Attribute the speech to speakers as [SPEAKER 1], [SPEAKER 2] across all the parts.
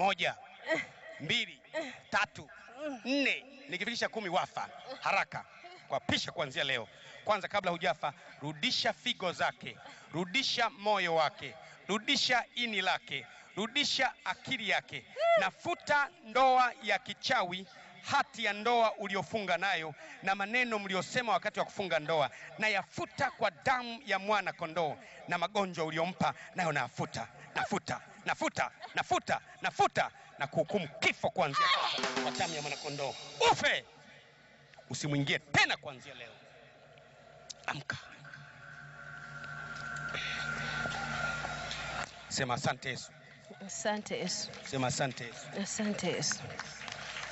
[SPEAKER 1] Moja, mbili, tatu, nne. Nikifikisha kumi wafa haraka. Kuapisha kuanzia leo. Kwanza, kabla hujafa, rudisha figo zake, rudisha moyo wake, rudisha ini lake, rudisha akili yake. Nafuta ndoa ya kichawi, hati ya ndoa uliofunga nayo na maneno mliosema wakati wa kufunga ndoa, na yafuta kwa damu ya mwana kondoo, na magonjwa uliompa nayo nayafuta, nafuta, nafuta, nafuta, nafuta, na kuhukumu kifo kuanzia sasa kwa damu ya mwanakondoo. Ufe, usimwingie tena kuanzia leo. Amka, sema asante Yesu,
[SPEAKER 2] Asante Yesu,
[SPEAKER 1] sema asante Yesu.
[SPEAKER 2] asante Yesu.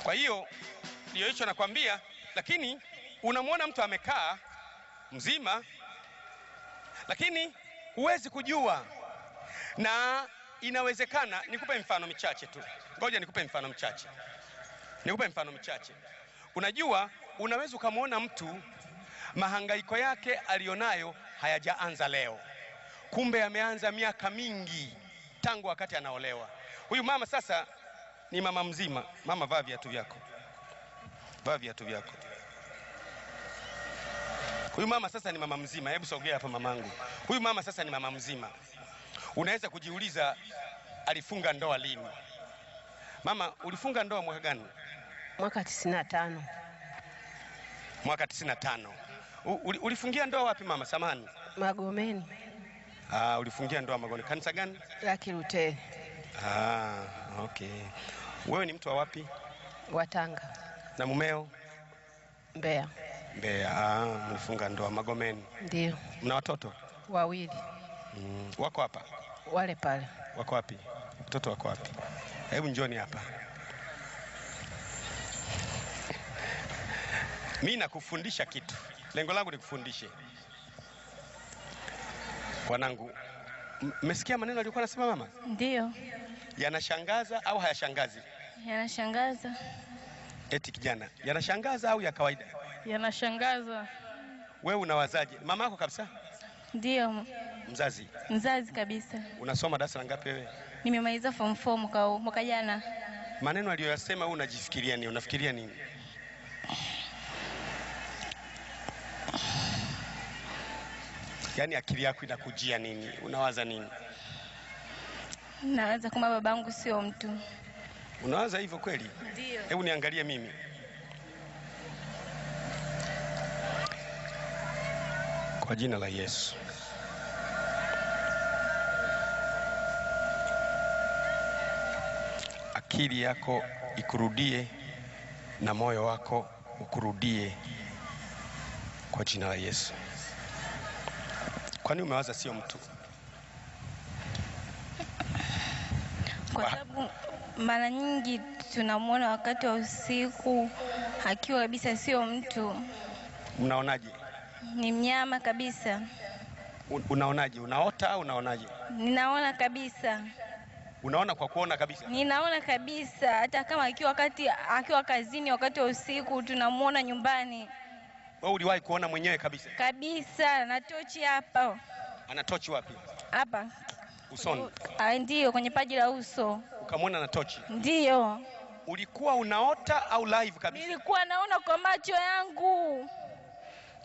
[SPEAKER 1] Kwa hiyo ndio hicho nakwambia, lakini unamwona mtu amekaa mzima, lakini huwezi kujua, na inawezekana. Nikupe mfano michache tu, ngoja nikupe mfano mchache, nikupe mfano mchache. Unajua, unaweza ukamwona mtu mahangaiko yake aliyonayo hayajaanza leo, kumbe yameanza miaka mingi tangu wakati anaolewa. Huyu mama sasa ni mama mzima. Mama, vaa viatu vyako, vaa viatu vyako. Huyu mama sasa ni mama mzima. Hebu sogea hapa mamangu. Huyu mama sasa ni mama mzima. Unaweza kujiuliza alifunga ndoa lini? Mama, ulifunga ndoa mwaka gani?
[SPEAKER 2] Mwaka tisini na tano
[SPEAKER 1] Mwaka 95. U- Ulifungia ndoa wapi mama? Samahani.
[SPEAKER 2] Magomeni
[SPEAKER 1] Ah, ulifungia ndoa Magomeni. Kanisa gani?
[SPEAKER 2] la Kiluteri
[SPEAKER 1] Ah, okay. Wewe ni mtu wa wapi?
[SPEAKER 2] wa Tanga,
[SPEAKER 1] Na mumeo?
[SPEAKER 2] Mbeya.
[SPEAKER 1] Mbeya. Ah, mlifunga ndoa Magomeni.
[SPEAKER 2] Ndio
[SPEAKER 1] Mna watoto?
[SPEAKER 2] wawili
[SPEAKER 1] Mm, wako hapa?
[SPEAKER 2] wale pale.
[SPEAKER 1] Wako wapi? Watoto wako wapi? Hebu njoni hapa. Mi nakufundisha kitu, lengo langu nikufundishe. Wanangu, mmesikia maneno aliyokuwa anasema mama?
[SPEAKER 3] Ndiyo,
[SPEAKER 1] Yanashangaza au hayashangazi?
[SPEAKER 3] yanashangaza,
[SPEAKER 1] Eti kijana, yanashangaza au ya kawaida?
[SPEAKER 3] yanashangaza.
[SPEAKER 1] Wewe unawazaje? Mama yako kabisa,
[SPEAKER 3] Ndiyo,
[SPEAKER 1] mzazi,
[SPEAKER 3] mzazi kabisa.
[SPEAKER 1] unasoma darasa la ngapi wewe?
[SPEAKER 3] Nimemaliza form 4 mwaka huu- mwaka jana.
[SPEAKER 1] Maneno aliyoyasema wewe unajifikiria nini? Unafikiria nini? Yaani akili yako inakujia nini? Unawaza nini?
[SPEAKER 3] Nawaza kwamba babangu sio mtu.
[SPEAKER 1] Unawaza hivyo kweli?
[SPEAKER 3] Ndio.
[SPEAKER 1] Hebu niangalie mimi. Kwa jina la Yesu. Akili yako ikurudie na moyo wako ukurudie kwa jina la Yesu. Kwani umewaza sio mtu?
[SPEAKER 3] Kwa sababu mara nyingi tunamwona wakati wa usiku akiwa kabisa sio mtu,
[SPEAKER 1] Mnaonaje?
[SPEAKER 3] ni mnyama kabisa.
[SPEAKER 1] Unaonaje? Unaota au unaonaje?
[SPEAKER 3] Ninaona kabisa,
[SPEAKER 1] Unaona kwa kuona kabisa.
[SPEAKER 3] ninaona kabisa, hata kama akiwa wakati akiwa kazini wakati wa usiku tunamwona nyumbani
[SPEAKER 1] Wewe uliwahi kuona mwenyewe kabisa?
[SPEAKER 3] kabisa, na tochi hapa
[SPEAKER 1] Ana tochi wapi?
[SPEAKER 3] hapa
[SPEAKER 1] Usoni.
[SPEAKER 3] Ah, ndio kwenye paji la uso
[SPEAKER 1] Ukamwona na tochi.
[SPEAKER 3] Ndio.
[SPEAKER 1] Ulikuwa unaota au live kabisa?
[SPEAKER 3] nilikuwa naona kwa macho yangu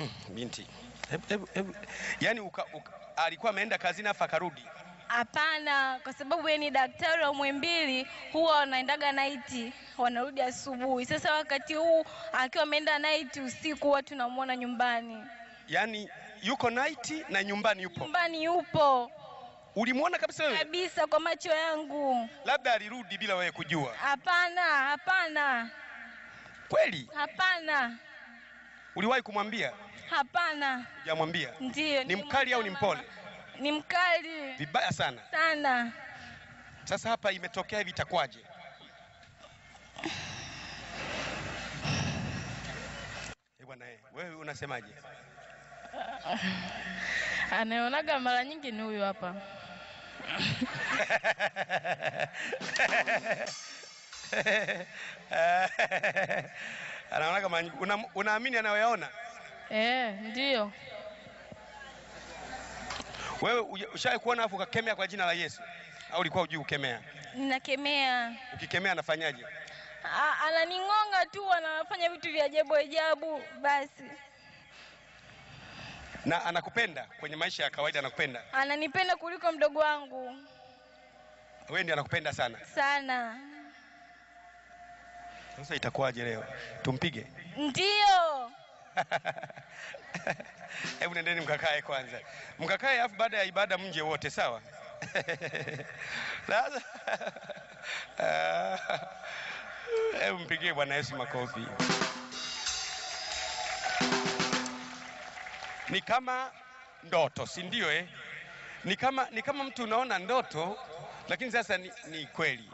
[SPEAKER 3] Mm,
[SPEAKER 1] Binti. Hebu hebu hebu. Yaani uka, uka, alikuwa ameenda kazini afa akarudi.
[SPEAKER 3] Hapana kwa sababu yeye ni daktari wa mwimbili huwa wanaendaga naiti wanarudi asubuhi sasa wakati huu akiwa ameenda naiti usiku huwa tunamwona nyumbani
[SPEAKER 1] Yaani yuko naiti na nyumbani yupo.
[SPEAKER 3] nyumbani yupo
[SPEAKER 1] Ulimwona kabisa wewe?
[SPEAKER 3] kabisa kwa macho yangu
[SPEAKER 1] Labda alirudi bila wewe kujua.
[SPEAKER 3] hapana hapana
[SPEAKER 1] Kweli?
[SPEAKER 3] hapana
[SPEAKER 1] Uliwahi kumwambia?
[SPEAKER 3] hapana
[SPEAKER 1] Hujamwambia?
[SPEAKER 3] Ndio.
[SPEAKER 1] Ni mkali au ni mpole?
[SPEAKER 3] Ni mkali
[SPEAKER 1] Vibaya sana.
[SPEAKER 3] sana
[SPEAKER 1] Sasa hapa imetokea hivi itakuwaje? Eh bwana eh, wewe unasemaje?
[SPEAKER 4] Anaonaga mara nyingi ni huyu hapa.
[SPEAKER 1] anaonaga mara nyingi. unaamini anayoyaona?
[SPEAKER 4] Eh, ndio.
[SPEAKER 1] Wewe ushawahi kuona afu ukakemea kwa jina la Yesu au ulikuwa hujui kukemea?
[SPEAKER 3] ninakemea.
[SPEAKER 1] Ukikemea anafanyaje?
[SPEAKER 3] Ananing'onga tu, anafanya vitu vya ajabu ajabu. Basi
[SPEAKER 1] Na anakupenda kwenye maisha ya kawaida, anakupenda
[SPEAKER 3] ananipenda kuliko mdogo wangu
[SPEAKER 1] wewe, ndiye anakupenda sana.
[SPEAKER 3] sana.
[SPEAKER 1] Sasa itakuwaje leo? Tumpige?
[SPEAKER 3] Ndiyo,
[SPEAKER 1] Hebu nendeni mkakae kwanza, mkakae, afu baada ya ibada mje wote, sawa? Hebu mpigie Bwana Yesu makofi. Ni kama ndoto, si ndio? Eh, ni kama ni kama mtu unaona ndoto, lakini sasa ni, ni kweli.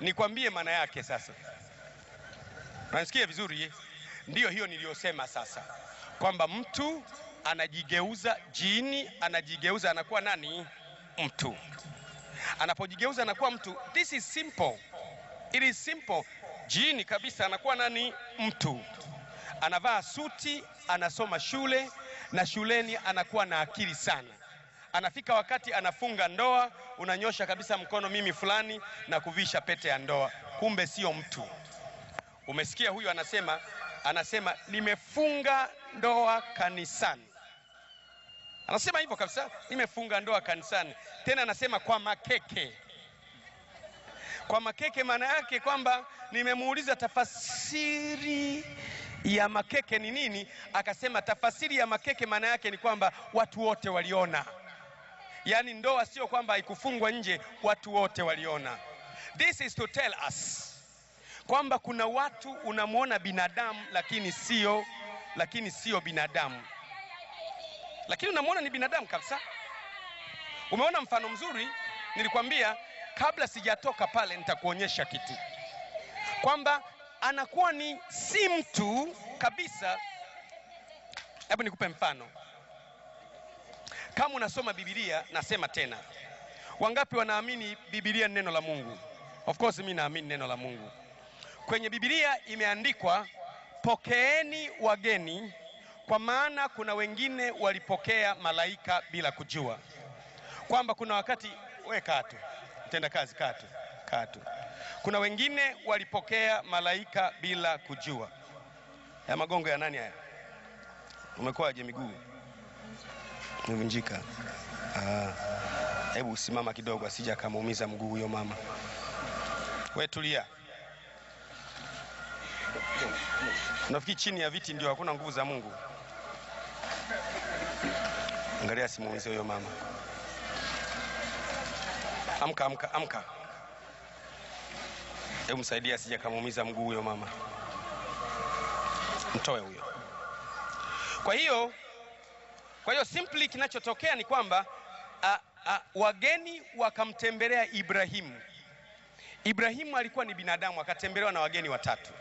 [SPEAKER 1] Nikwambie maana yake sasa. Unasikia vizuri eh? Ndiyo hiyo niliyosema sasa, kwamba mtu anajigeuza jini, anajigeuza anakuwa nani? Mtu. Anapojigeuza anakuwa mtu, this is simple, it is simple. Jini kabisa anakuwa nani? Mtu. Anavaa suti, anasoma shule, na shuleni anakuwa na akili sana. Anafika wakati anafunga ndoa, unanyosha kabisa mkono, mimi fulani, na kuvisha pete ya ndoa, kumbe sio mtu. Umesikia huyu anasema, anasema nimefunga ndoa kanisani. Anasema hivyo kabisa, nimefunga ndoa kanisani. Tena anasema kwa makeke. Kwa makeke maana yake kwamba nimemuuliza tafasiri ya makeke ni nini, akasema tafasiri ya makeke maana yake ni kwamba watu wote waliona. Yaani ndoa sio kwamba haikufungwa nje, watu wote waliona. This is to tell us kwamba kuna watu unamwona binadamu lakini sio lakini sio binadamu, lakini unamwona ni binadamu kabisa. Umeona mfano mzuri, nilikwambia kabla sijatoka pale, nitakuonyesha kitu kwamba anakuwa ni si mtu kabisa. Hebu nikupe mfano. Kama unasoma Biblia, nasema tena, wangapi wanaamini Biblia ni neno la Mungu? Of course mimi naamini neno la Mungu. Kwenye Biblia imeandikwa pokeeni wageni, kwa maana kuna wengine walipokea malaika bila kujua, kwamba kuna wakati we katu mtenda kazi katu katu, kuna wengine walipokea malaika bila kujua. Ya magongo ya nani haya? Umekuwaje miguu? Umevunjika? Ah, hebu simama kidogo, asija akamuumiza mguu huyo mama. We tulia. Unafikiri chini ya viti ndio hakuna nguvu za Mungu? Angalia simuumize huyo mama. Amka, amka, amka. Hebu msaidia asije kamuumiza mguu huyo mama. Mtoe huyo. Kwa hiyo kwa hiyo simply kinachotokea ni kwamba a, a, wageni wakamtembelea Ibrahimu. Ibrahimu alikuwa ni binadamu, akatembelewa na wageni watatu.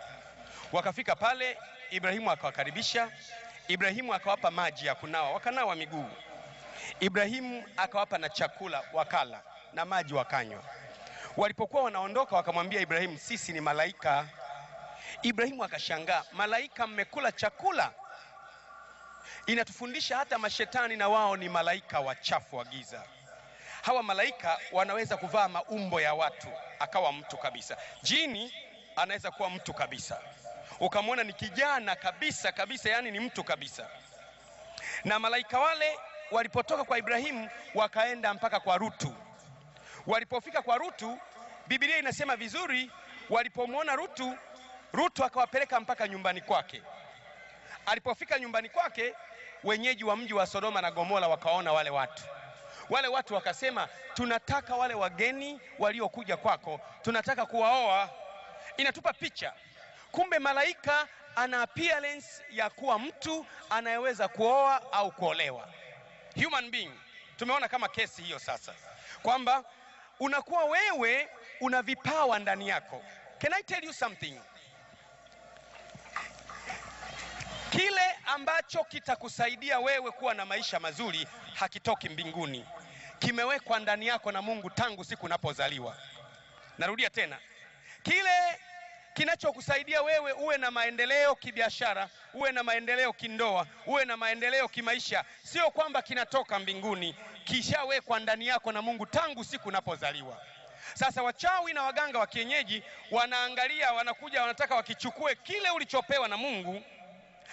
[SPEAKER 1] Wakafika pale, Ibrahimu akawakaribisha. Ibrahimu akawapa maji ya kunawa, wakanawa miguu. Ibrahimu akawapa na chakula, wakala na maji wakanywa. Walipokuwa wanaondoka, wakamwambia Ibrahimu, sisi ni malaika. Ibrahimu akashangaa, malaika mmekula chakula? Inatufundisha hata mashetani na wao ni malaika wachafu wa giza. Hawa malaika wanaweza kuvaa maumbo ya watu, akawa mtu kabisa. Jini anaweza kuwa mtu kabisa, ukamwona ni kijana kabisa kabisa, yani ni mtu kabisa. Na malaika wale walipotoka kwa Ibrahimu wakaenda mpaka kwa Rutu. Walipofika kwa Rutu, Biblia inasema vizuri, walipomwona Rutu, Rutu akawapeleka mpaka nyumbani kwake. Alipofika nyumbani kwake, wenyeji wa mji wa Sodoma na Gomora wakaona wale watu. Wale watu wakasema, tunataka wale wageni waliokuja kwako, tunataka kuwaoa. Inatupa picha, kumbe malaika ana appearance ya kuwa mtu anayeweza kuoa au kuolewa, human being. Tumeona kama kesi hiyo sasa, kwamba unakuwa wewe una vipawa ndani yako. Can I tell you something? Kile ambacho kitakusaidia wewe kuwa na maisha mazuri hakitoki mbinguni, kimewekwa ndani yako na Mungu tangu siku unapozaliwa. Narudia tena, kile kinachokusaidia wewe uwe na maendeleo kibiashara, uwe na maendeleo kindoa, uwe na maendeleo kimaisha, sio kwamba kinatoka mbinguni, kishawekwa ndani yako na Mungu tangu siku unapozaliwa. Sasa wachawi na waganga wa kienyeji wanaangalia, wanakuja, wanataka wakichukue kile ulichopewa na Mungu.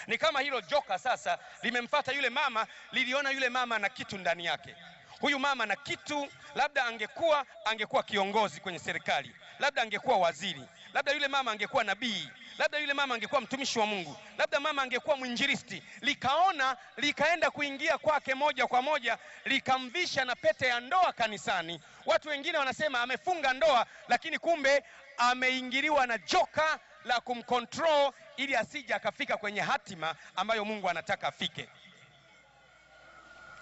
[SPEAKER 1] Ni kama hilo joka sasa limemfata yule mama, liliona yule mama na kitu ndani yake. Huyu mama na kitu, labda angekuwa angekuwa kiongozi kwenye serikali, labda angekuwa waziri, labda yule mama angekuwa nabii, labda yule mama angekuwa mtumishi wa Mungu, labda mama angekuwa mwinjilisti. Likaona likaenda kuingia kwake moja kwa moja, likamvisha na pete ya ndoa kanisani. Watu wengine wanasema amefunga ndoa, lakini kumbe ameingiliwa na joka la kumcontrol ili asije akafika kwenye hatima ambayo Mungu anataka afike.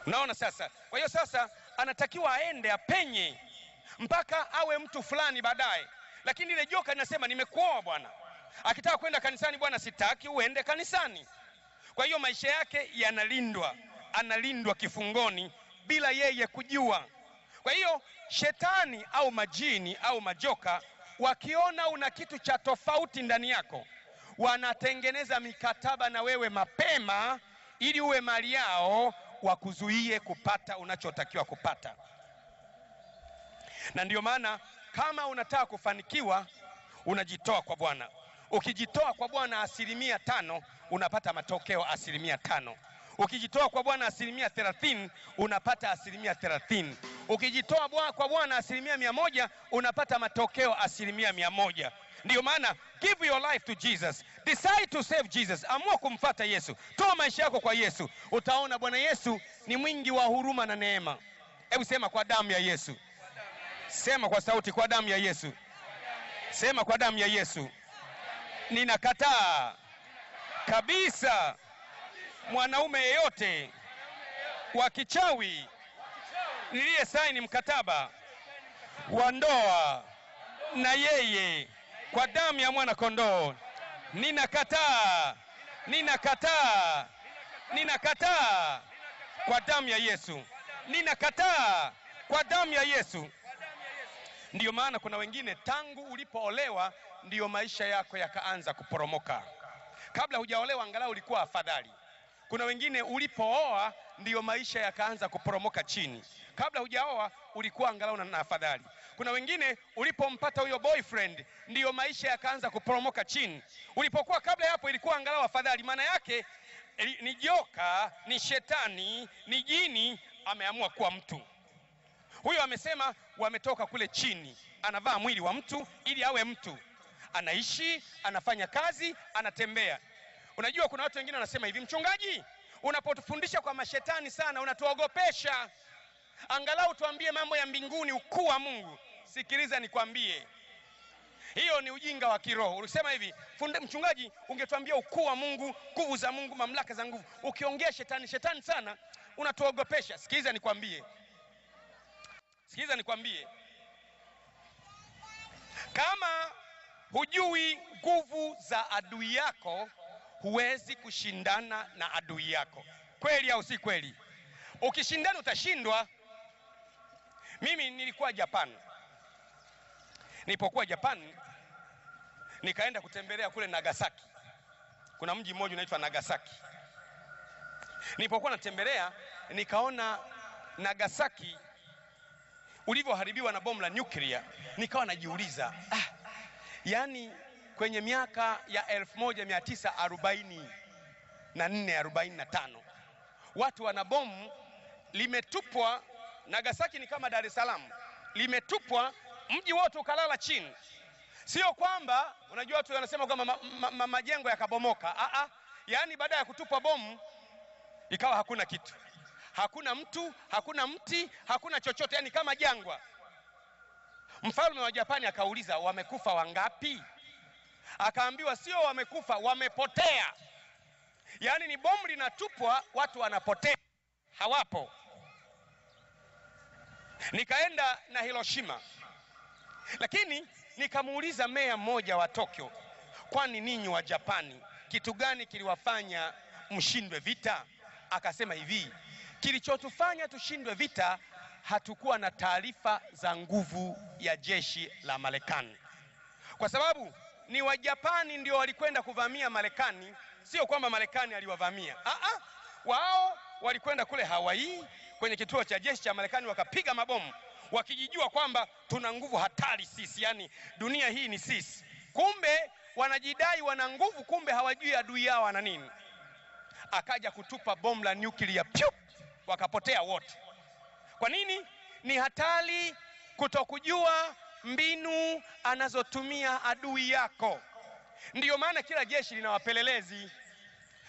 [SPEAKER 1] Unaona sasa? Kwa hiyo sasa anatakiwa aende apenye mpaka awe mtu fulani baadaye, lakini ile joka linasema nimekuoa bwana. Akitaka kwenda kanisani, bwana, sitaki uende kanisani. Kwa hiyo maisha yake yanalindwa, analindwa kifungoni bila yeye kujua. Kwa hiyo shetani au majini au majoka wakiona una kitu cha tofauti ndani yako, wanatengeneza mikataba na wewe mapema ili uwe mali yao, wakuzuie kupata unachotakiwa kupata. Na ndiyo maana kama unataka kufanikiwa, unajitoa kwa Bwana. Ukijitoa kwa Bwana asilimia tano, unapata matokeo asilimia tano. Ukijitoa kwa Bwana asilimia thelathini, unapata asilimia thelathini. Ukijitoa kwa Bwana asilimia mia moja, unapata matokeo asilimia mia moja. Ndiyo maana give your life to Jesus, decide to save Jesus, amua kumfata Yesu, toa maisha yako kwa Yesu. Utaona Bwana Yesu ni mwingi wa huruma na neema. Hebu sema kwa damu ya Yesu, sema kwa sauti, kwa damu ya Yesu, sema kwa damu ya Yesu. Ninakataa kabisa mwanaume yeyote wa kichawi niliye saini mkataba wa ndoa na yeye kwa damu ya mwana kondoo. Ninakataa, ninakataa, ninakataa kwa damu ya Yesu, ninakataa kwa damu ya Yesu. Ndiyo maana kuna wengine tangu ulipoolewa ndiyo maisha yako yakaanza kuporomoka. Kabla hujaolewa angalau ulikuwa afadhali. Kuna wengine ulipooa ndiyo maisha yakaanza kuporomoka chini. Kabla hujaoa ulikuwa angalau na afadhali. Kuna wengine ulipompata huyo boyfriend ndiyo maisha yakaanza kuporomoka chini. Ulipokuwa kabla ya hapo ilikuwa angalau afadhali. Maana yake ni joka, ni shetani, ni jini ameamua kuwa mtu. Huyo amesema wametoka kule chini, anavaa mwili wa mtu ili awe mtu, anaishi, anafanya kazi, anatembea. Unajua, kuna watu wengine wanasema hivi, mchungaji, unapotufundisha kwa mashetani sana unatuogopesha, angalau tuambie mambo ya mbinguni, ukuu wa Mungu. Sikiliza nikwambie, hiyo ni ujinga wa kiroho. Ulisema hivi, mchungaji, ungetuambia ukuu wa Mungu, nguvu za Mungu, mamlaka za nguvu. Ukiongea shetani shetani sana unatuogopesha. Sikiliza nikwambie, Sikiliza nikwambie, kama hujui nguvu za adui yako, huwezi kushindana na adui yako. Kweli au si kweli? Ukishindana utashindwa. Mimi nilikuwa Japan. Nilipokuwa Japan, nikaenda kutembelea kule Nagasaki. Kuna mji mmoja unaitwa Nagasaki. Nilipokuwa natembelea, nikaona Nagasaki ulivyoharibiwa na bomu la nyuklia, nikawa najiuliza ah, yani kwenye miaka ya 1944 45 watu wana bomu limetupwa Nagasaki, ni kama Dar es Salaam, limetupwa mji wote ukalala chini. Sio kwamba unajua watu wanasema kwamba ma, ma, ma, majengo yakabomoka. Ah, ah, yaani baada ya kutupwa bomu ikawa hakuna kitu hakuna mtu, hakuna mti, hakuna chochote, yani kama jangwa. Mfalme wa Japani akauliza wamekufa wangapi? Akaambiwa sio wamekufa, wamepotea. Yaani ni bomu linatupwa, watu wanapotea, hawapo. Nikaenda na Hiroshima, lakini nikamuuliza meya mmoja wa Tokyo, kwani ninyi wa Japani kitu gani kiliwafanya mshindwe vita? Akasema hivi, kilichotufanya tushindwe vita, hatukuwa na taarifa za nguvu ya jeshi la Marekani, kwa sababu ni Wajapani ndio walikwenda kuvamia Marekani, sio kwamba Marekani aliwavamia. Ah, wao walikwenda kule Hawaii kwenye kituo cha jeshi cha Marekani wakapiga mabomu, wakijijua kwamba tuna nguvu hatari sisi, yani dunia hii ni sisi. Kumbe wanajidai wana nguvu, kumbe hawajui adui yao ana nini. Akaja kutupa bomu la nyuklia, pyu, wakapotea wote. Kwa nini? Ni hatari kutokujua mbinu anazotumia adui yako. Ndiyo maana kila jeshi lina wapelelezi.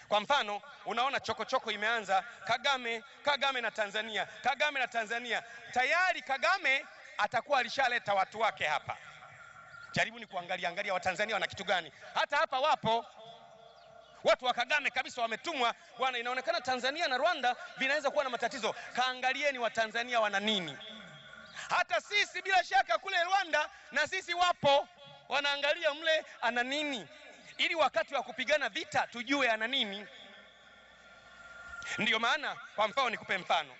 [SPEAKER 1] Kwa mfano, unaona chokochoko choko imeanza Kagame, Kagame na Tanzania, Kagame na Tanzania. Tayari Kagame atakuwa alishaleta watu wake hapa. Jaribu ni kuangalia angalia Watanzania wana kitu gani. Hata hapa wapo watu wa Kagame kabisa wametumwa bwana. Inaonekana Tanzania na Rwanda vinaweza kuwa na matatizo, kaangalieni Watanzania wana nini. Hata sisi bila shaka kule Rwanda na sisi wapo wanaangalia mle ana nini, ili wakati wa kupigana vita tujue ana nini. Ndiyo maana kwa mfano, nikupe mfano,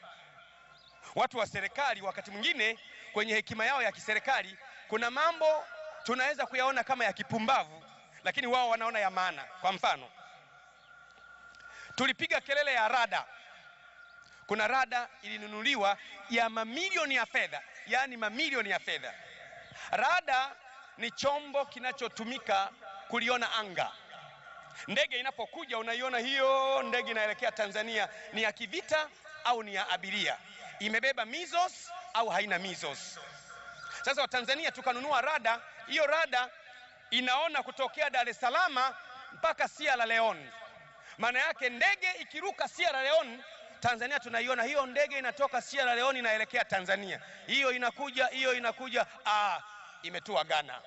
[SPEAKER 1] watu wa serikali wakati mwingine kwenye hekima yao ya kiserikali kuna mambo tunaweza kuyaona kama ya kipumbavu, lakini wao wanaona ya maana. Kwa mfano, tulipiga kelele ya rada. Kuna rada ilinunuliwa ya mamilioni ya fedha, yaani mamilioni ya fedha. Rada ni chombo kinachotumika kuliona anga. Ndege inapokuja unaiona hiyo ndege inaelekea Tanzania, ni ya kivita au ni ya abiria, imebeba mizos au haina mizos. Sasa Watanzania tukanunua rada, hiyo rada inaona kutokea Dar es Salaam mpaka Sierra Leone. Maana yake ndege ikiruka Sierra Leone, Tanzania tunaiona hiyo ndege inatoka Sierra Leone inaelekea Tanzania, hiyo inakuja, hiyo inakuja, ah, imetua Ghana.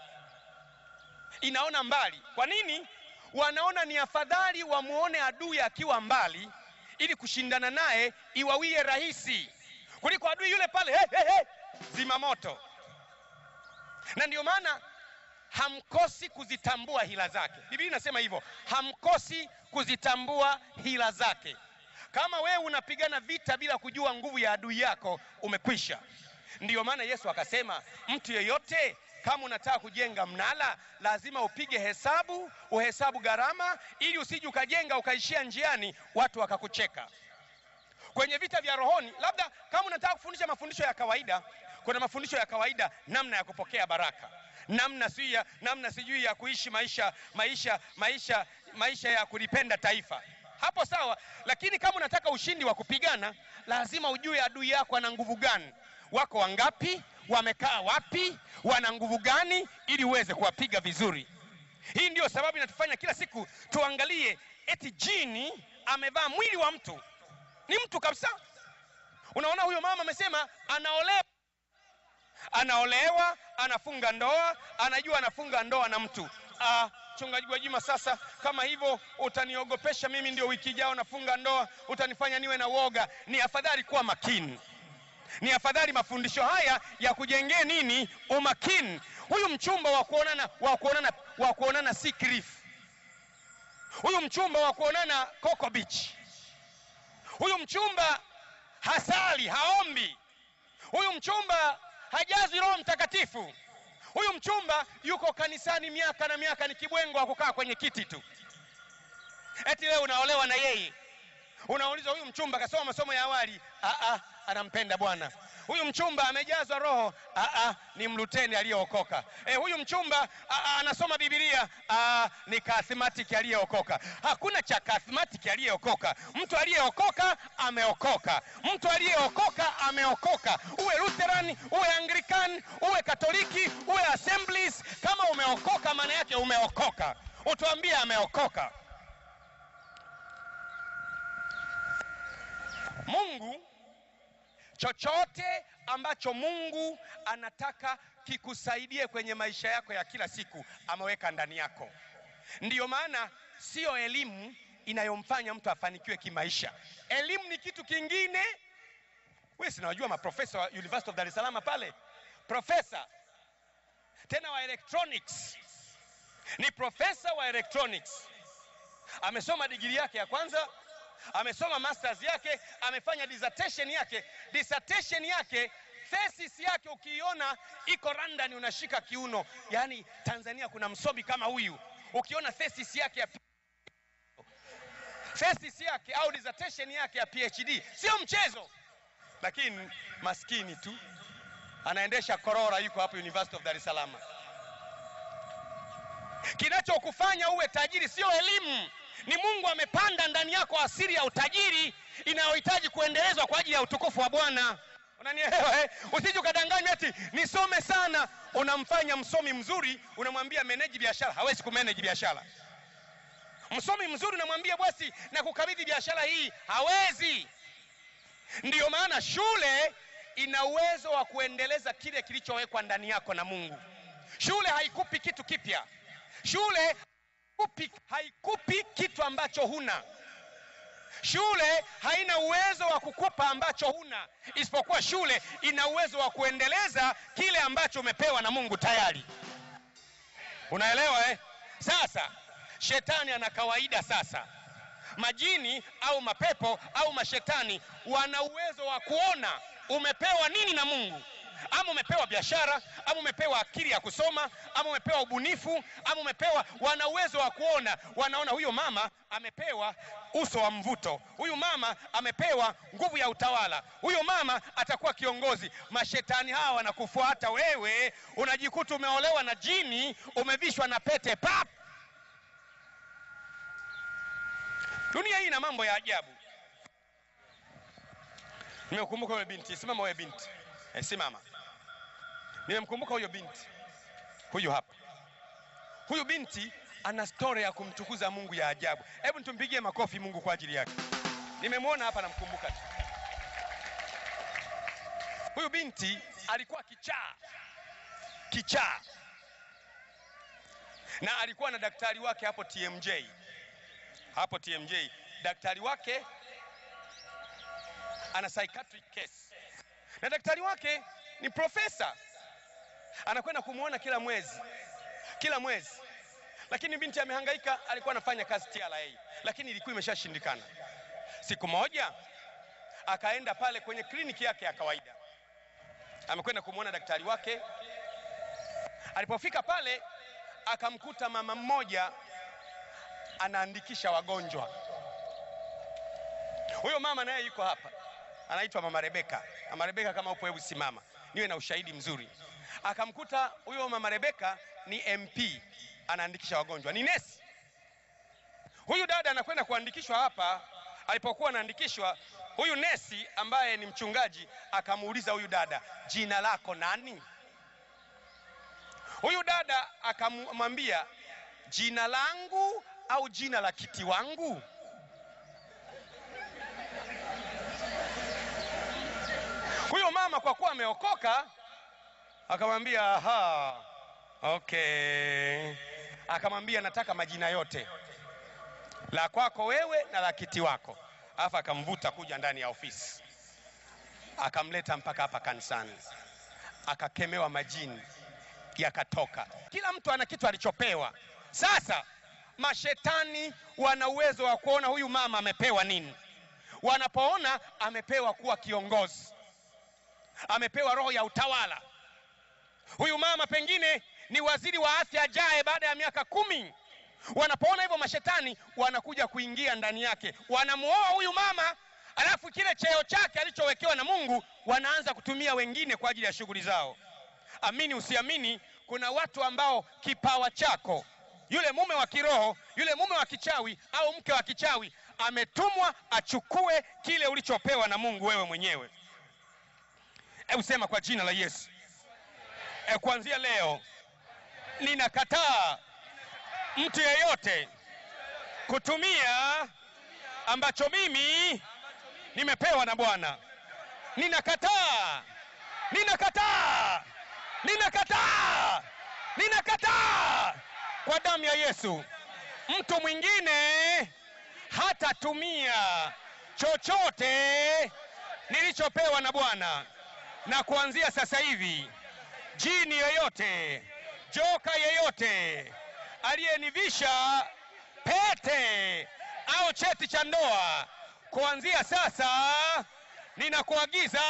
[SPEAKER 1] Inaona mbali. Kwa nini? Wanaona ni afadhali wamuone adui akiwa mbali, ili kushindana naye iwawie rahisi kuliko adui yule pale, hey, hey, hey, zima moto. Na ndio maana hamkosi kuzitambua hila zake. Biblia inasema hivyo, hamkosi kuzitambua hila zake. Kama wewe unapigana vita bila kujua nguvu ya adui yako, umekwisha. Ndiyo maana Yesu akasema, mtu yeyote kama unataka kujenga mnala lazima upige hesabu, uhesabu gharama, ili usije ukajenga ukaishia njiani watu wakakucheka. Kwenye vita vya rohoni, labda kama unataka kufundisha mafundisho ya kawaida, kuna mafundisho ya kawaida, namna ya kupokea baraka, namna sijui ya namna sijui ya kuishi maisha maisha maisha maisha ya kulipenda taifa, hapo sawa. Lakini kama unataka ushindi wa kupigana, lazima ujue adui yako ana nguvu gani, wako wangapi, wamekaa wapi, wana nguvu gani, ili uweze kuwapiga vizuri. Hii ndio sababu inatufanya kila siku tuangalie, eti jini amevaa mwili wa mtu, ni mtu kabisa. Unaona, huyo mama amesema anaolewa, anaolewa, anafunga ndoa, anajua anafunga ndoa na mtu. Ah, Mchungaji Gwajima, sasa kama hivyo utaniogopesha mimi, ndio wiki ijayo nafunga ndoa, utanifanya niwe na woga. Ni afadhali kuwa makini, ni afadhali mafundisho haya ya kujengee nini, umakini. Huyu mchumba wa kuonana wa kuonana wa kuonana Sea Cliff, huyu mchumba wa kuonana Coco Beach, huyu mchumba hasali haombi, huyu mchumba hajazwi Roho Mtakatifu. Huyu mchumba yuko kanisani miaka na miaka, ni kibwengo wa kukaa kwenye kiti tu. Eti wewe unaolewa na yeye, unauliza huyu mchumba akasoma masomo ya awali? Aa, anampenda Bwana. Huyu mchumba amejazwa Roho? Aa, ni mluteni aliyeokoka. E, huyu mchumba aa, anasoma bibilia ni kathmatic aliyeokoka. Hakuna cha kathmatic aliyeokoka. Mtu aliyeokoka ameokoka, mtu aliyeokoka ameokoka. Uwe Lutheran, uwe Anglican, uwe Katoliki, uwe Assemblies, kama umeokoka maana yake umeokoka. Utuambie ameokoka. Mungu chochote ambacho Mungu anataka kikusaidie kwenye maisha yako ya kila siku ameweka ndani yako. Ndiyo maana siyo elimu inayomfanya mtu afanikiwe kimaisha. Elimu ni kitu kingine. Wewe sinawajua maprofesa wa University of Dar es Salaam pale, profesa tena wa electronics, ni profesa wa electronics, amesoma digiri yake ya kwanza amesoma masters yake, amefanya dissertation yake. Dissertation yake thesis yake ukiiona iko London, unashika kiuno. yani Tanzania kuna msomi kama huyu, ukiona thesis yake ya thesis yake au dissertation yake ya PhD sio mchezo, lakini maskini tu anaendesha korora, yuko hapo University of Dar es Salaam. Kinachokufanya uwe tajiri sio elimu, ni Mungu amepanda ndani yako asiri ya utajiri inayohitaji kuendelezwa kwa ajili ya utukufu wa Bwana. Unanielewa eh? Usije ukadanganywa eti nisome sana. Unamfanya msomi mzuri, unamwambia meneji biashara, hawezi kumeneji biashara. Msomi mzuri unamwambia basi na kukabidhi biashara hii, hawezi. Ndiyo maana shule ina uwezo wa kuendeleza kile kilichowekwa ndani yako na Mungu. Shule haikupi kitu kipya. Shule haikupi, haikupi kitu ambacho huna. Shule haina uwezo wa kukupa ambacho huna, isipokuwa shule ina uwezo wa kuendeleza kile ambacho umepewa na Mungu tayari. Unaelewa eh? Sasa shetani ana kawaida sasa majini au mapepo au mashetani wana uwezo wa kuona umepewa nini na Mungu, ama umepewa biashara, ama umepewa akili ya kusoma, ama umepewa ubunifu, ama umepewa. Wana uwezo wa kuona, wanaona huyo mama amepewa uso wa mvuto, huyu mama amepewa nguvu ya utawala, huyo mama atakuwa kiongozi. Mashetani hawa wanakufuata wewe, unajikuta umeolewa na jini, umevishwa na pete pap Dunia hii ina mambo ya ajabu. Nimekumbuka yule binti, simama wewe binti. Eh, simama. Nimemkumbuka huyo binti. Huyu hapa. Huyu binti ana story ya kumtukuza Mungu ya ajabu. Hebu tumpigie makofi Mungu kwa ajili yake. Nimemwona hapa namkumbuka tu. Huyu binti alikuwa kichaa. Kichaa. Na alikuwa na daktari wake hapo TMJ hapo TMJ, daktari wake ana psychiatric case, na daktari wake ni profesa, anakwenda kumwona kila mwezi kila mwezi, lakini binti amehangaika. Alikuwa anafanya kazi TRA, lakini ilikuwa imeshashindikana. Siku moja akaenda pale kwenye kliniki yake ya kawaida, amekwenda kumwona daktari wake. Alipofika pale akamkuta mama mmoja anaandikisha wagonjwa. Huyo mama naye yuko hapa, anaitwa mama Rebeka. Mama Rebeka, kama upo, hebu simama niwe na ushahidi mzuri. Akamkuta huyo mama Rebeka ni MP, anaandikisha wagonjwa, ni nesi. Huyu dada anakwenda kuandikishwa hapa. Alipokuwa anaandikishwa, huyu nesi ambaye ni mchungaji akamuuliza huyu dada, jina lako nani? Huyu dada akamwambia, jina langu au jina la kiti wangu? Huyo mama kwa kuwa ameokoka akamwambia aha, okay. Akamwambia nataka majina yote, la kwako wewe na la kiti wako, alafu akamvuta kuja ndani ya ofisi, akamleta mpaka hapa kanisani, akakemewa majini yakatoka. Kila mtu ana kitu alichopewa. Sasa mashetani wana uwezo wa kuona huyu mama amepewa nini. Wanapoona amepewa kuwa kiongozi, amepewa roho ya utawala, huyu mama pengine ni waziri wa afya ajaye baada ya miaka kumi. Wanapoona hivyo, mashetani wanakuja kuingia ndani yake, wanamuoa huyu mama, alafu kile cheo chake alichowekewa na Mungu wanaanza kutumia wengine kwa ajili ya shughuli zao. Amini usiamini, kuna watu ambao kipawa chako yule mume wa kiroho, yule mume wa kichawi au mke wa kichawi ametumwa achukue kile ulichopewa na Mungu wewe mwenyewe. Hebu sema kwa jina la Yesu. E, kuanzia leo ninakataa mtu yeyote kutumia ambacho mimi nimepewa na Bwana. Ninakataa, ninakataa, ninakataa, ninakataa kwa damu ya Yesu. Mtu mwingine hatatumia chochote nilichopewa na Bwana, na kuanzia sasa hivi jini yoyote, joka yeyote aliyenivisha pete au cheti cha ndoa, kuanzia sasa ninakuagiza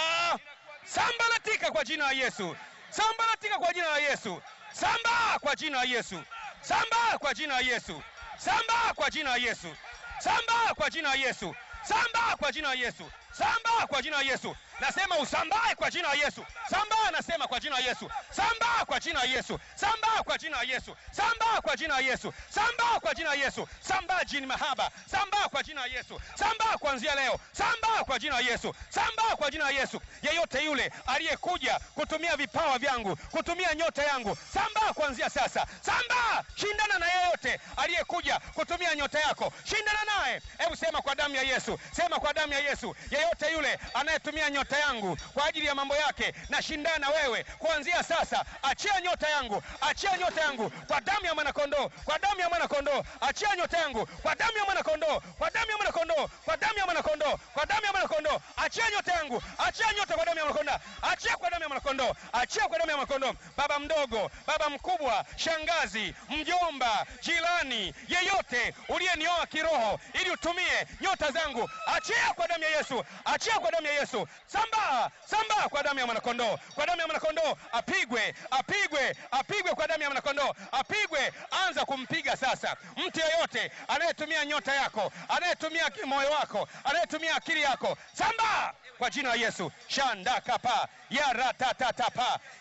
[SPEAKER 1] sambaratika kwa jina la Yesu, sambalatika kwa jina la Yesu, samba kwa jina la Yesu, samba kwa jina la Yesu, samba kwa jina la Yesu, samba kwa jina la Yesu, samba kwa jina la Yesu, samba kwa jina la Yesu. Nasema usambae kwa jina la Yesu. Sambaa, nasema kwa jina la Yesu. Sambaa kwa jina la Yesu. Sambaa kwa jina la Yesu. Sambaa kwa jina la Yesu. Sambaa kwa jina la Yesu. Sambaa jini mahaba. Sambaa kwa jina la Yesu. Sambaa kuanzia leo. Sambaa kwa jina la Yesu. Sambaa kwa jina la Yesu. Yeyote yule aliyekuja kutumia vipawa vyangu, kutumia nyota yangu, sambaa kuanzia sasa. Sambaa, shindana na yeyote aliyekuja kutumia nyota yako, shindana naye. Hebu sema kwa damu ya Yesu, sema kwa damu ya Yesu. Yeyote yule anayetumia nyota yangu kwa ajili ya mambo yake, nashindana na wewe kuanzia sasa. Achia nyota yangu, achia nyota yangu kwa damu ya mwanakondoo, kwa damu ya mwanakondoo. Achia nyota yangu kwa damu ya mwanakondoo, kwa damu ya mwanakondoo, kwa damu ya mwanakondoo, kwa damu ya mwanakondoo. Achia nyota yangu, achia nyota kwa damu ya mwanakondoo, achia kwa damu ya mwanakondoo, achia kwa damu ya mwanakondoo. Baba mdogo, baba mkubwa, shangazi, mjomba, jirani, yeyote uliyenioa kiroho ili utumie nyota zangu, achia kwa damu ya Yesu, achia kwa damu ya Yesu. Sambaa, sambaa kwa damu ya mwanakondoo, kwa damu ya mwanakondoo. Apigwe, apigwe, apigwe kwa damu ya mwanakondoo, apigwe. Anza kumpiga sasa. Mtu yeyote anayetumia nyota yako, anayetumia moyo wako, anayetumia akili yako, samba! Kwa jina la Yesu. Shandakapa ya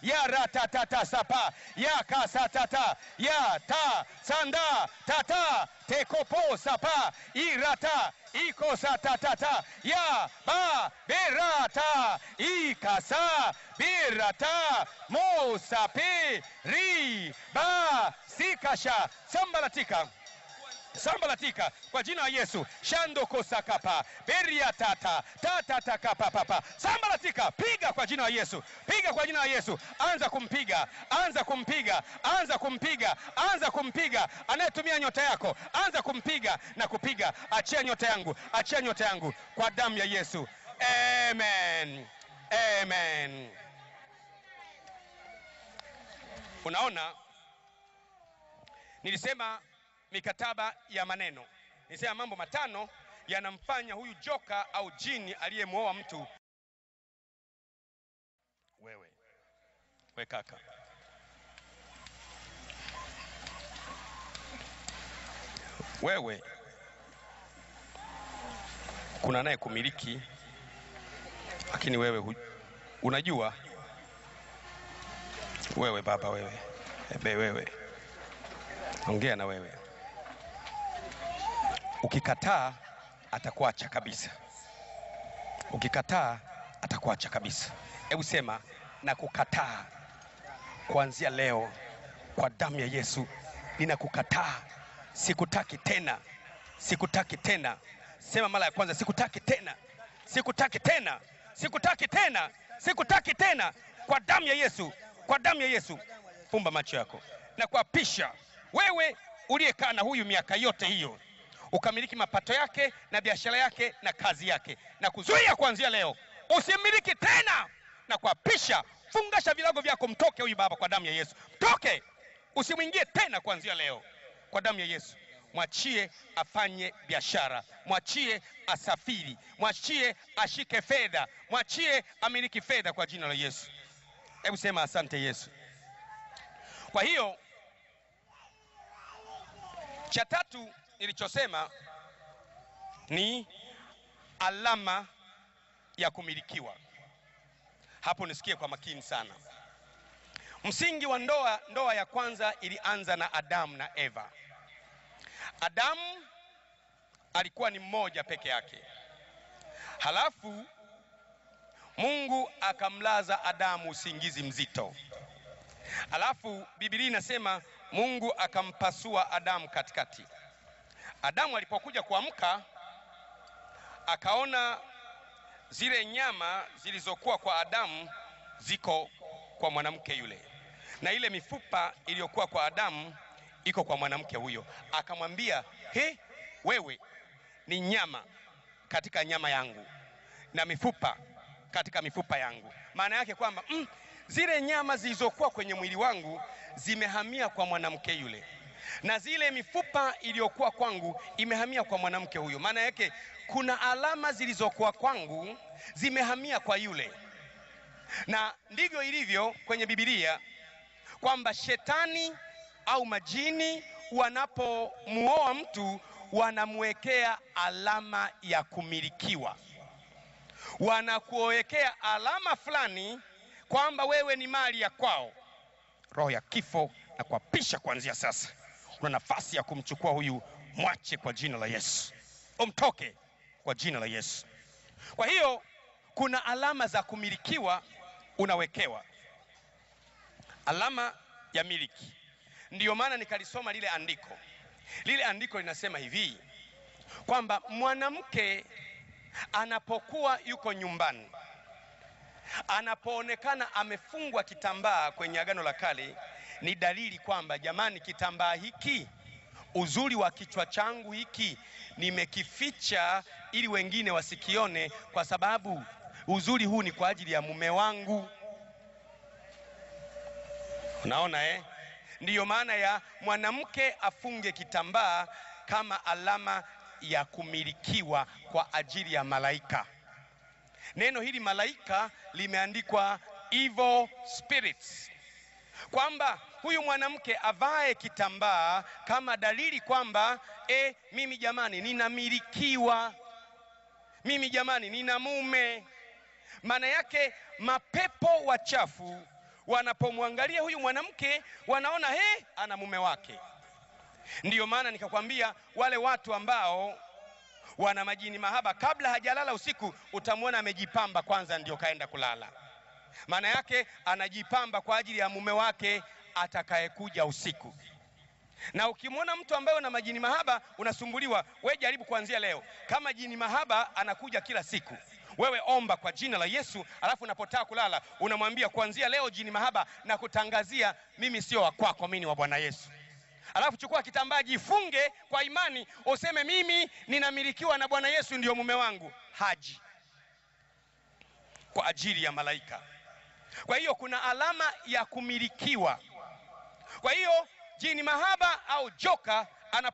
[SPEAKER 1] yaratatatasapa ya yata sanda tata tekopo sapa irata ikosatatata ya ba berata ikasa birata mosape ri ba sikasha sambalatika sambalatika kwa jina la Yesu. shando kosakapa beria tata tata takapapapa sambalatika, piga kwa jina la Yesu, piga kwa jina la Yesu. Anza kumpiga, anza kumpiga, anza kumpiga, anza kumpiga anayetumia nyota yako, anza kumpiga na kupiga. Achia nyota yangu, achia nyota yangu kwa damu ya Yesu. Amen, amen. Unaona, nilisema mikataba ya maneno. Nisema mambo matano yanamfanya huyu joka au jini aliyemwoa mtu. Wewe. We kaka, wewe. Kuna naye kumiliki, lakini wewe hu, unajua. Wewe baba, wewe. Ebe, wewe. Ongea na wewe Ukikataa atakuacha kabisa, ukikataa atakuacha kabisa. Hebu sema na kukataa kuanzia leo kwa damu ya Yesu, ninakukataa, sikutaki tena, sikutaki tena. Sema mara ya kwanza, sikutaki tena, sikutaki tena, sikutaki tena, sikutaki tena, kwa damu ya Yesu, kwa damu ya Yesu. Fumba macho yako. Na kuapisha wewe uliyekaa na huyu miaka yote hiyo ukamiliki mapato yake na biashara yake na kazi yake, na kuzuia kuanzia leo usimiliki tena, na kuapisha. Fungasha vilago vyako, mtoke huyu baba kwa damu ya Yesu, mtoke, usimwingie tena kuanzia leo kwa damu ya Yesu. Mwachie afanye biashara, mwachie asafiri, mwachie ashike fedha, mwachie amiliki fedha kwa jina la Yesu. Hebu sema asante Yesu. Kwa hiyo cha tatu nilichosema ni alama ya kumilikiwa. Hapo nisikie kwa makini sana. Msingi wa ndoa, ndoa ya kwanza ilianza na Adamu na Eva. Adamu alikuwa ni mmoja peke yake, halafu Mungu akamlaza Adamu usingizi mzito, halafu Biblia inasema Mungu akampasua Adamu katikati. Adamu alipokuja kuamka akaona zile nyama zilizokuwa kwa Adamu ziko kwa mwanamke yule, na ile mifupa iliyokuwa kwa Adamu iko kwa mwanamke huyo. Akamwambia, he, wewe ni nyama katika nyama yangu na mifupa katika mifupa yangu. Maana yake kwamba mm, zile nyama zilizokuwa kwenye mwili wangu zimehamia kwa mwanamke yule na zile mifupa iliyokuwa kwangu imehamia kwa mwanamke huyo. Maana yake kuna alama zilizokuwa kwangu zimehamia kwa yule, na ndivyo ilivyo kwenye Biblia kwamba shetani au majini wanapomuoa mtu wanamwekea alama ya kumilikiwa. wanakuwekea alama fulani kwamba wewe ni mali ya kwao. Roho ya kifo na kuapisha kuanzia sasa, una nafasi ya kumchukua huyu, mwache kwa jina la Yesu, umtoke kwa jina la Yesu. Kwa hiyo kuna alama za kumilikiwa unawekewa alama ya miliki. Ndiyo maana nikalisoma lile andiko. Lile andiko linasema hivi kwamba mwanamke anapokuwa yuko nyumbani, anapoonekana amefungwa kitambaa kwenye Agano la Kale, ni dalili kwamba jamani, kitambaa hiki, uzuri wa kichwa changu hiki nimekificha ili wengine wasikione, kwa sababu uzuri huu ni kwa ajili ya mume wangu. Unaona eh? Ndiyo maana ya mwanamke afunge kitambaa kama alama ya kumilikiwa kwa ajili ya malaika. Neno hili malaika limeandikwa evil spirits, kwamba huyu mwanamke avae kitambaa kama dalili kwamba e, mimi jamani ninamilikiwa, mimi jamani nina mume. Maana yake mapepo wachafu wanapomwangalia huyu mwanamke wanaona he, ana mume wake. Ndiyo maana nikakwambia wale watu ambao wana majini mahaba, kabla hajalala usiku, utamwona amejipamba kwanza, ndio kaenda kulala. Maana yake anajipamba kwa ajili ya mume wake atakayekuja usiku. Na ukimwona mtu ambaye una majini mahaba unasumbuliwa, we jaribu kuanzia leo. Kama jini mahaba anakuja kila siku, wewe omba kwa jina la Yesu, alafu unapotaka kulala unamwambia kuanzia leo, jini mahaba, na kutangazia mimi sio wa kwako, mimi ni wa Bwana Yesu. Alafu chukua kitambaa, jifunge kwa imani, useme mimi ninamilikiwa na Bwana Yesu, ndiyo mume wangu. Haji kwa ajili ya malaika. Kwa hiyo kuna alama ya kumilikiwa. Kwa hiyo jini mahaba au joka ana